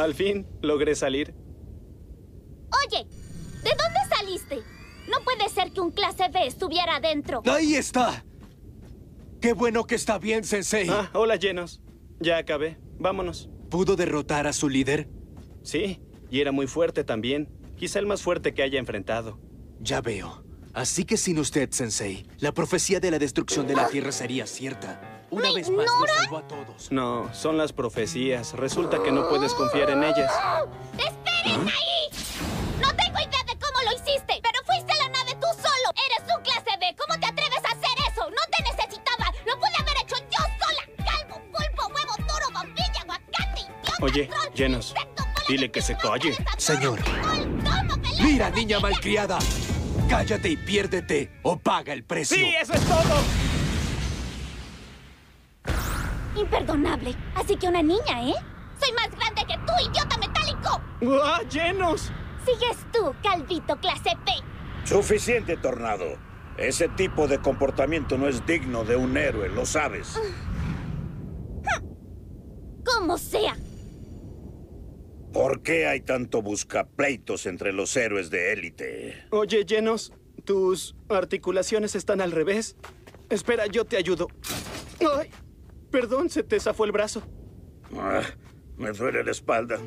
Al fin, logré salir. Oye, ¿de dónde saliste? No puede ser que un clase B estuviera adentro. ¡Ahí está! ¡Qué bueno que está bien, Sensei! Ah, hola, llenos. Ya acabé. Vámonos. ¿Pudo derrotar a su líder? Sí, y era muy fuerte también. Quizá el más fuerte que haya enfrentado. Ya veo. Así que sin usted, Sensei, la profecía de la destrucción de la Tierra sería cierta. Una ¿Me vez más nos salvó a todos. No, son las profecías. Resulta que no puedes confiar en ellas. ¡Esperen ahí! No tengo idea de cómo lo hiciste, pero fuiste a la nave tú solo. Eres un clase B. ¿Cómo te atreves a hacer eso? No te necesitaba. Lo pude haber hecho yo sola. Calvo, pulpo, huevo duro, bombilla, aguacate, idiota, Oye, troll, Llenos, dile que se calle. Señor. ¡Mira, niña malcriada! ¡Cállate y piérdete o paga el precio! ¡Sí, eso es todo! Imperdonable. Así que una niña, ¿eh? Soy más grande que tú, idiota metálico. ¡Ah, llenos! Sigues tú, calvito clase P. Suficiente, Tornado. Ese tipo de comportamiento no es digno de un héroe, lo sabes. Como sea. ¿Por qué hay tanto buscapleitos entre los héroes de élite? Oye, llenos, tus articulaciones están al revés. Espera, yo te ayudo. ¡Ay! Perdón, se te zafó el brazo. Ah, me duele la espalda.